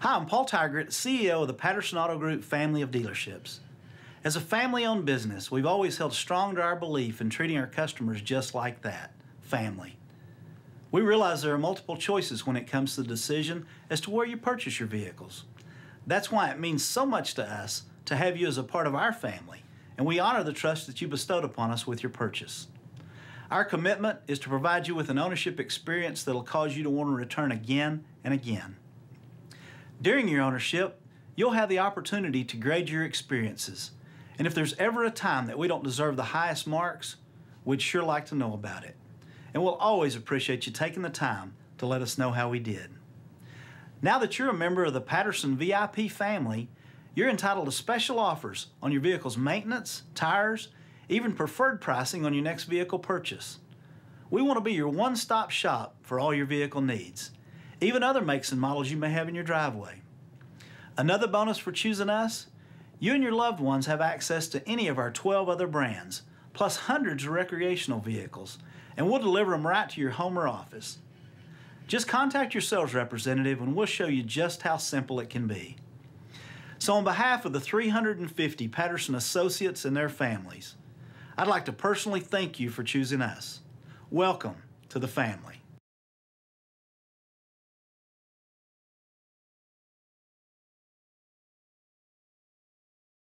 Hi, I'm Paul Tigert, CEO of the Patterson Auto Group family of dealerships. As a family owned business, we've always held strong to our belief in treating our customers just like that family. We realize there are multiple choices when it comes to the decision as to where you purchase your vehicles. That's why it means so much to us to have you as a part of our family, and we honor the trust that you bestowed upon us with your purchase. Our commitment is to provide you with an ownership experience that'll cause you to want to return again and again. During your ownership, you'll have the opportunity to grade your experiences. And if there's ever a time that we don't deserve the highest marks, we'd sure like to know about it. And we'll always appreciate you taking the time to let us know how we did. Now that you're a member of the Patterson VIP family, you're entitled to special offers on your vehicle's maintenance, tires, even preferred pricing on your next vehicle purchase. We want to be your one stop shop for all your vehicle needs even other makes and models you may have in your driveway. Another bonus for choosing us you and your loved ones have access to any of our 12 other brands, plus hundreds of recreational vehicles, and we'll deliver them right to your home or office. Just contact your sales representative and we'll show you just how simple it can be. So, on behalf of the 350 Patterson associates and their families, I'd like to personally thank you for choosing us. Welcome to the family.